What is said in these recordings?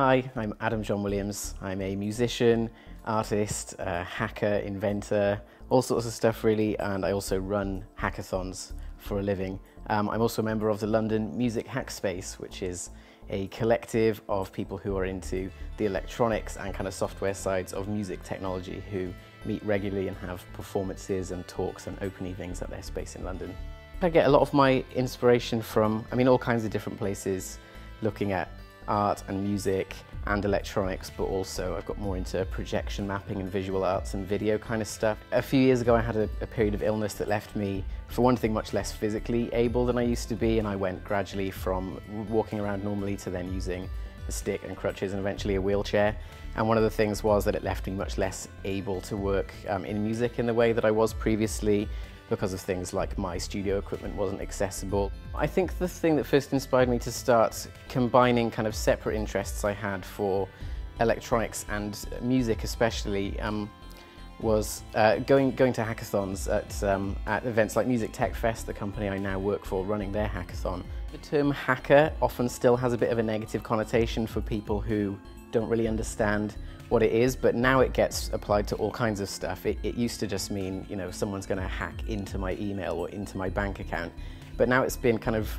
Hi, I'm Adam John Williams. I'm a musician, artist, uh, hacker, inventor, all sorts of stuff really, and I also run hackathons for a living. Um, I'm also a member of the London Music Hackspace, which is a collective of people who are into the electronics and kind of software sides of music technology who meet regularly and have performances and talks and open evenings at their space in London. I get a lot of my inspiration from, I mean, all kinds of different places, looking at art and music and electronics, but also I've got more into projection mapping and visual arts and video kind of stuff. A few years ago I had a, a, period of illness that left me, for one thing, much less physically able than I used to be, and I went gradually from walking around normally to then using a stick and crutches and eventually a wheelchair. And one of the things was that it left me much less able to work um, in music in the way that I was previously because of things like my studio equipment wasn't accessible. I think the thing that first inspired me to start combining kind of separate interests I had for electronics and music especially um, was uh, going, going to hackathons at, um, at events like Music Tech Fest, the company I now work for, running their hackathon. The term hacker often still has a bit of a negative connotation for people who don't really understand what it is, but now it gets applied to all kinds of stuff. It, it used to just mean, you know, someone's going to hack into my email or into my bank account, but now it's been kind of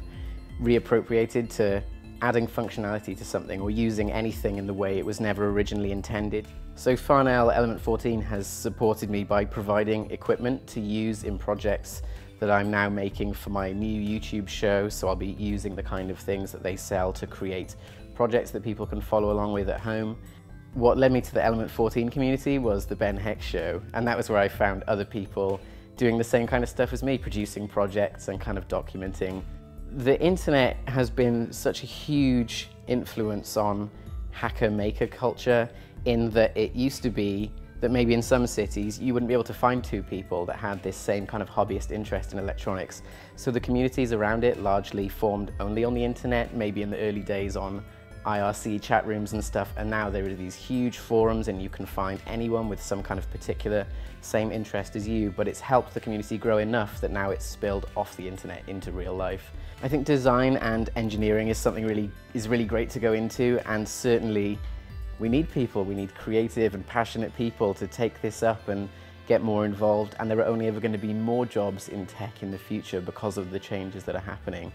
reappropriated to adding functionality to something or using anything in the way it was never originally intended. So Farnell Element 14 has supported me by providing equipment to use in projects that I'm now making for my new YouTube show. So I'll be using the kind of things that they sell to create projects that people can follow along with at home. What led me to the Element 14 community was the Ben Heck Show, and that was where I found other people doing the same kind of stuff as me, producing projects and kind of documenting. The internet has been such a huge influence on hacker-maker culture in that it used to be that maybe in some cities you wouldn't be able to find two people that had this same kind of hobbyist interest in electronics. So the communities around it largely formed only on the internet, maybe in the early days on IRC chat rooms and stuff, and now there are these huge forums and you can find anyone with some kind of particular same interest as you, but it's helped the community grow enough that now it's spilled off the internet into real life. I think design and engineering is something really is really great to go into and certainly we need people, we need creative and passionate people to take this up and get more involved and there are only ever going to be more jobs in tech in the future because of the changes that are happening.